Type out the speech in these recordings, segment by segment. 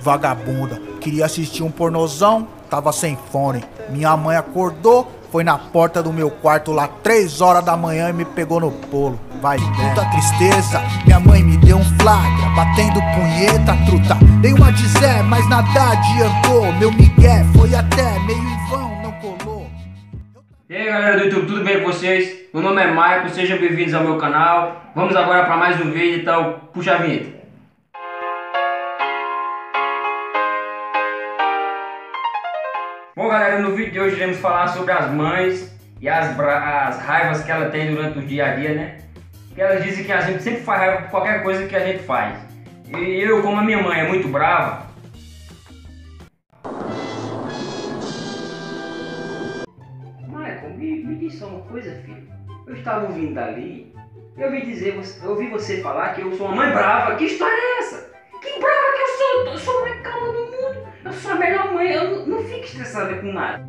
vagabunda. Queria assistir um pornozão, tava sem fone. Minha mãe acordou, foi na porta do meu quarto lá três horas da manhã e me pegou no polo. Vai, muita tristeza, minha mãe me deu um flagra, batendo punheta, truta. Dei uma de Zé, mas nada adiantou. Meu migué foi até meio em vão, não colou. E aí galera do YouTube, tudo bem com vocês? Meu nome é Michael, sejam bem-vindos ao meu canal. Vamos agora para mais um vídeo, então puxa a vinheta. Bom galera, no vídeo de hoje iremos falar sobre as mães e as, as raivas que ela tem durante o dia a dia, né? Que elas dizem que a gente sempre faz raiva por qualquer coisa que a gente faz. E eu, como a minha mãe é muito brava, Michael, me, me diz só uma coisa, filho. Eu estava ouvindo dali, eu ouvi dizer, eu ouvi você falar que eu sou uma mãe brava. Que história é essa? Estressada com nada.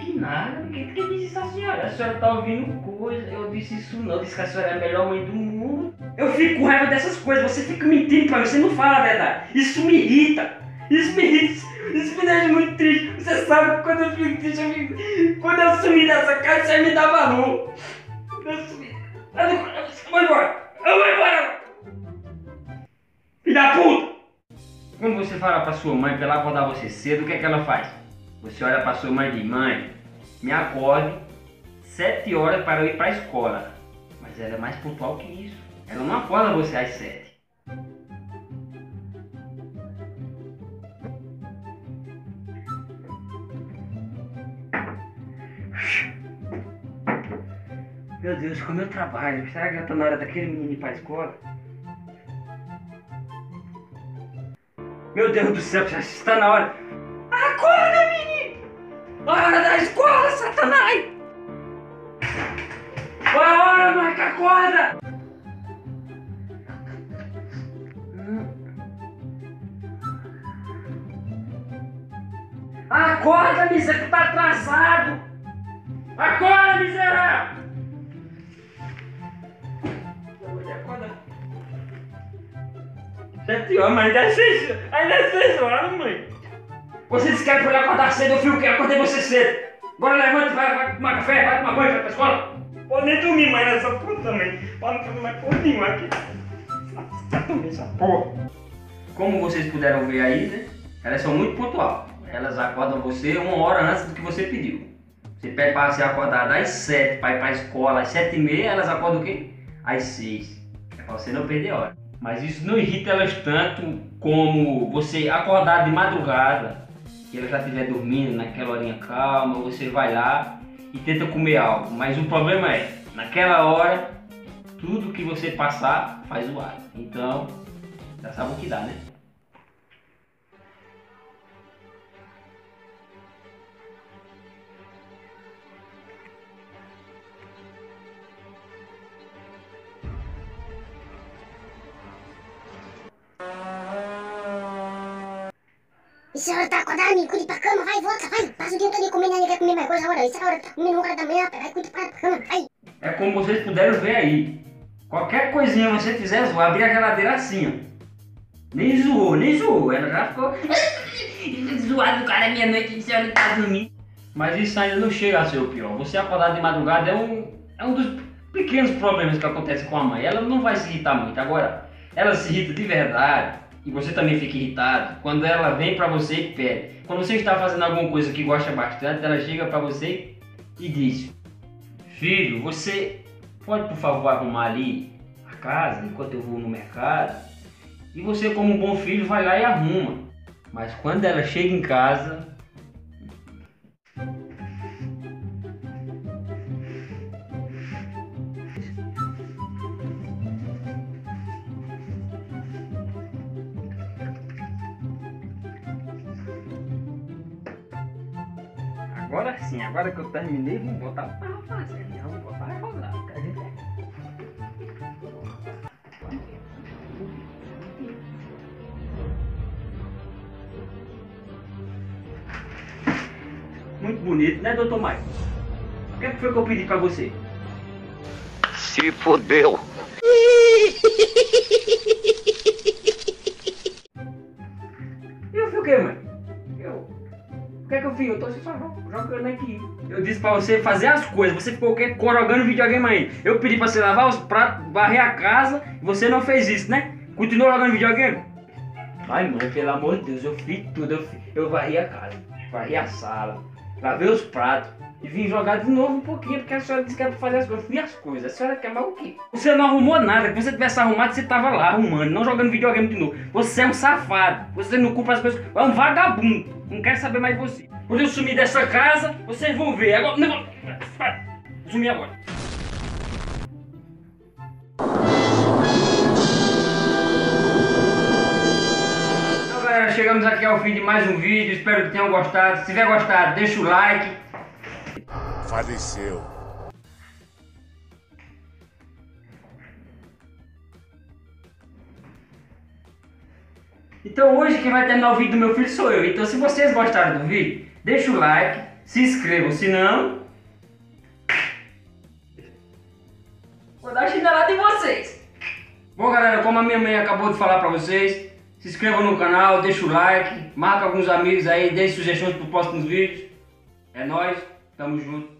Que nada? Quem que disse isso a senhora? A senhora está ouvindo coisa. Eu disse isso não. Eu disse que a senhora é a melhor mãe do mundo. Eu fico com raiva dessas coisas. Você fica mentindo pra mim. Você não fala a verdade. Isso me irrita. Isso me irrita. Isso me deixa muito triste. Você sabe que quando eu fico triste, eu fico... quando eu sumi dessa casa, você me dá valor. Eu sumi. Eu vou embora. Eu vou embora. Filha da puta. Quando você fala pra sua mãe pra ela acordar você cedo, o que é que ela faz? Você olha pra sua mãe e diz, mãe, me acorde 7 horas para eu ir pra escola. Mas ela é mais pontual que isso. Ela não acorda você às 7. Meu Deus, como eu trabalho. Será que já tá na hora daquele menino ir pra escola? Meu Deus do céu, já está na hora. Hora da escola, Satanás! Qual é a hora, Mike? Acorda! Acorda, miserável, que tá atrasado! Acorda, miserável! Sete horas, mas ainda é seis, ainda é seis horas, mãe. Vocês querem pra eu acordar cedo, eu fui o quê? Acordei você cedo. Agora levanta, vai, vai tomar café, vai tomar banho, vai pra escola. Pode nem dormir mais nessa puta também. Pode não fazer mais porra nenhuma aqui. Já tomei essa porra. Como vocês puderam ver aí, né? Elas são muito pontual. Elas acordam você uma hora antes do que você pediu. Você pede para você acordar das sete para ir para a escola às sete e meia, elas acordam o quê? Às seis. É para você não perder hora. Mas isso não irrita elas tanto como você acordar de madrugada, que ela já estiver dormindo naquela horinha calma, você vai lá e tenta comer algo. Mas o problema é, naquela hora, tudo que você passar faz o ar. Então, já sabe o que dá, né? E se a hora tá me cuide pra cama, vai, volta, vai. Passa o dia todo comendo, ninguém quer comer mais coisa agora. Isso é hora que tá comendo uma hora da manhã, vai, cuide pra cama, vai. É como vocês puderam ver aí. Qualquer coisinha você fizer, zoar, abrir a geladeira assim, ó. Nem zoou, nem zoou. Ela já ficou zoado do cara meia-noite e senhora tá dormindo. Mas isso ainda não chega a ser o pior. Você acordar de madrugada é um, é um dos pequenos problemas que acontece com a mãe. Ela não vai se irritar muito. Agora, ela se irrita de verdade e você também fica irritado quando ela vem pra você e pede. Quando você está fazendo alguma coisa que gosta bastante, ela chega pra você e diz: Filho, você pode por favor arrumar ali a casa enquanto eu vou no mercado? E você, como um bom filho, vai lá e arruma. Mas quando ela chega em casa. Agora sim, agora que eu terminei, vamos botar para fazer, né? Vamos botar para rodar. Gente Muito bonito, né, doutor Maicon? O que foi que eu pedi pra você? Se fodeu. Eu eu quê, mãe? Que é que eu fiz? Eu tô só jogando aqui. Eu disse pra você fazer as coisas, você ficou o quê? jogando videogame aí. Eu pedi pra você lavar os pratos, varrer a casa, e você não fez isso, né? Continuou jogando videogame? Ai, mãe, pelo amor de Deus, eu fiz tudo. Eu, fiz, eu varri a casa, varri a sala, lavei os pratos. E vim jogar de novo um pouquinho, porque a senhora disse que era pra fazer as coisas. As coisas. A senhora quer mais o quê? Você não arrumou nada. Se você tivesse arrumado, você tava lá arrumando, não jogando videogame de novo. Você é um safado. Você não cumpre as coisas. É um vagabundo. Não quero saber mais de você. Quando eu sumir dessa casa, vocês vão ver. Agora. Não, sumir agora. Então, galera, chegamos aqui ao fim de mais um vídeo. Espero que tenham gostado. Se tiver gostado, deixa o like. Faleceu. Então hoje quem vai terminar o vídeo do meu filho sou eu. Então se vocês gostaram do vídeo, deixa o like, se inscrevam, se não... Vou dar chinelada em vocês. Bom galera, como a minha mãe acabou de falar pra vocês, se inscrevam no canal, deixa o like, marca alguns amigos aí, deixe sugestões para os próximos vídeos. É nóis, tamo junto.